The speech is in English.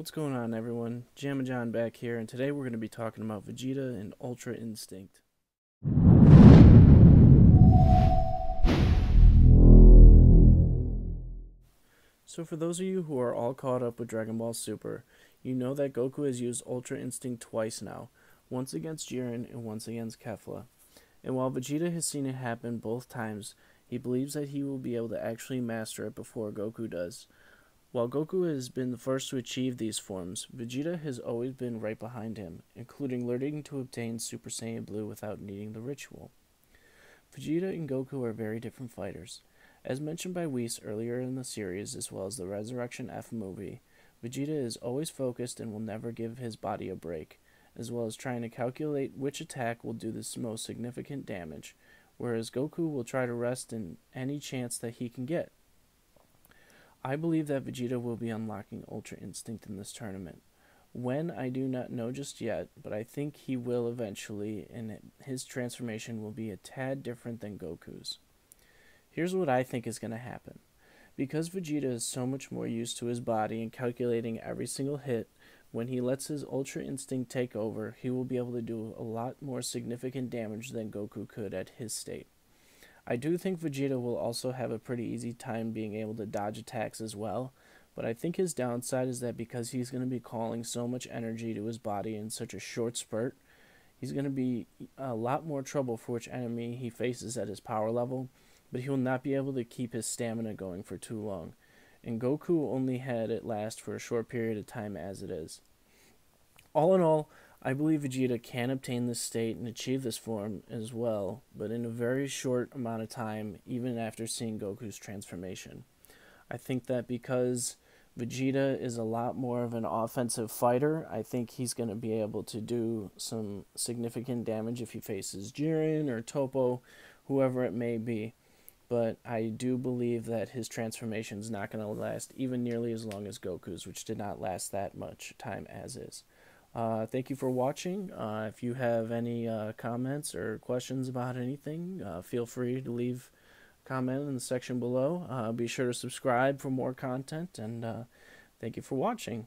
What's going on, everyone? Jamma John back here, and today we're going to be talking about Vegeta and Ultra Instinct. So, for those of you who are all caught up with Dragon Ball Super, you know that Goku has used Ultra Instinct twice now once against Jiren and once against Kefla. And while Vegeta has seen it happen both times, he believes that he will be able to actually master it before Goku does. While Goku has been the first to achieve these forms, Vegeta has always been right behind him, including learning to obtain Super Saiyan Blue without needing the ritual. Vegeta and Goku are very different fighters. As mentioned by Whis earlier in the series, as well as the Resurrection F movie, Vegeta is always focused and will never give his body a break, as well as trying to calculate which attack will do the most significant damage, whereas Goku will try to rest in any chance that he can get. I believe that Vegeta will be unlocking Ultra Instinct in this tournament. When, I do not know just yet, but I think he will eventually, and his transformation will be a tad different than Goku's. Here's what I think is going to happen. Because Vegeta is so much more used to his body and calculating every single hit, when he lets his Ultra Instinct take over, he will be able to do a lot more significant damage than Goku could at his state. I do think Vegeta will also have a pretty easy time being able to dodge attacks as well, but I think his downside is that because he's going to be calling so much energy to his body in such a short spurt, he's going to be a lot more trouble for which enemy he faces at his power level, but he will not be able to keep his stamina going for too long. And Goku only had it last for a short period of time as it is. All in all, I believe Vegeta can obtain this state and achieve this form as well, but in a very short amount of time, even after seeing Goku's transformation. I think that because Vegeta is a lot more of an offensive fighter, I think he's going to be able to do some significant damage if he faces Jiren or Toppo, whoever it may be. But I do believe that his transformation is not going to last even nearly as long as Goku's, which did not last that much time as is. Uh, thank you for watching. Uh, if you have any uh, comments or questions about anything, uh, feel free to leave a comment in the section below. Uh, be sure to subscribe for more content, and uh, thank you for watching.